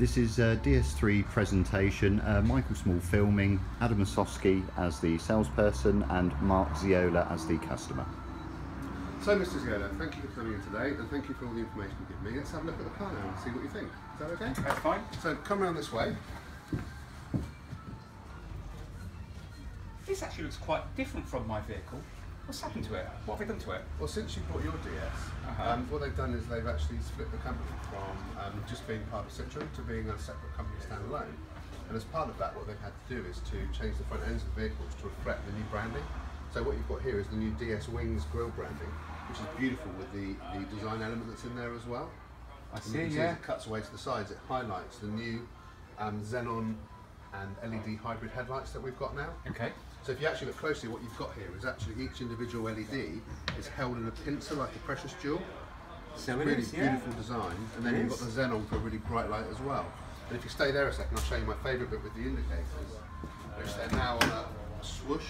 This is a DS3 presentation, uh, Michael Small filming, Adam Osowski as the salesperson and Mark Ziola as the customer. So, Mr. Ziola, thank you for coming in today and thank you for all the information you give me. Let's have a look at the car now and see what you think. Is that okay? That's fine. So, come around this way. This actually looks quite different from my vehicle. What's happened to it? What have they done to it? Well, since you bought your DS, Uh-huh. um, what they've done is they've actually split the company from um, just being part of Citroën to being a separate company standalone. And as part of that, what they've had to do is to change the front ends of the vehicles to reflect the new branding. So what you've got here is the new DS Wings grille branding, which is beautiful with the, the design element that's in there as well. I see, see yeah. as it cuts away to the sides, it highlights the new um, Xenon and LED hybrid headlights that we've got now. Okay. So if you actually look closely, what you've got here is actually each individual LED is held in a pincer like a precious jewel. So It's it really is, yeah. beautiful design. And then It you've got the xenon for a really bright light as well. And if you stay there a second, I'll show you my favourite bit with the indicators, which they're now on a swoosh.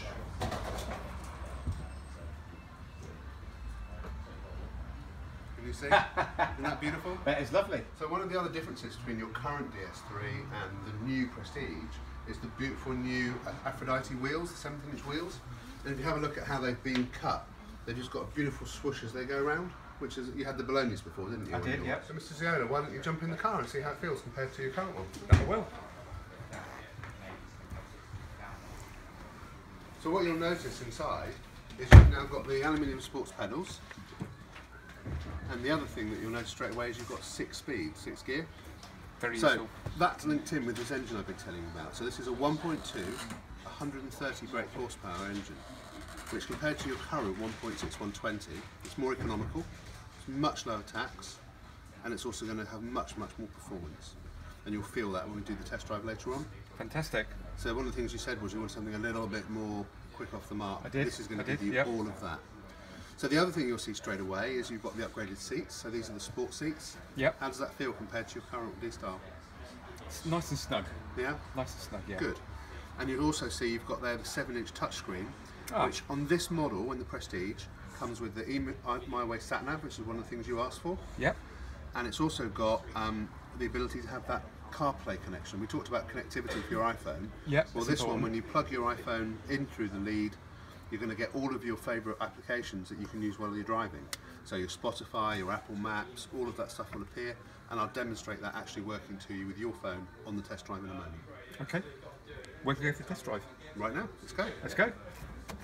You see? Isn't that beautiful? That is lovely. So one of the other differences between your current DS3 and the new Prestige is the beautiful new Aphrodite wheels, the 17 inch wheels. And if you have a look at how they've been cut, they've just got a beautiful swoosh as they go around, which is, you had the Bolognas before, didn't you? I did, yours? yep. So Mr. Ziola, why don't you jump in the car and see how it feels compared to your current one? I will. So what you'll notice inside is you've now got the aluminium sports pedals. And the other thing that you'll notice straight away is you've got six speed, six gear. Very So useful. that's linked in with this engine I've been telling you about. So this is a 1.2, 130 brake horsepower engine, which compared to your current 1.6, 120, it's more economical, it's much lower tax, and it's also going to have much, much more performance. And you'll feel that when we do the test drive later on. Fantastic. So one of the things you said was you want something a little bit more quick off the mark. I did, This is going to give you yep. all of that. So the other thing you'll see straight away is you've got the upgraded seats. So these are the sport seats. Yep. How does that feel compared to your current D-Style? It's nice and snug. Yeah. Nice and snug, yeah. Good. And you'll also see you've got there the 7-inch touchscreen, Ah. which on this model, in the Prestige, comes with the e My Way sat nav, which is one of the things you asked for, Yep. and it's also got um, the ability to have that CarPlay connection. We talked about connectivity for your iPhone. Yep, Well, this one, when you plug your iPhone in through the lead, you're going to get all of your favourite applications that you can use while you're driving. So your Spotify, your Apple Maps, all of that stuff will appear, and I'll demonstrate that actually working to you with your phone on the test drive in a moment. Okay. Where can we go for the test drive? Right now, let's go. Let's go.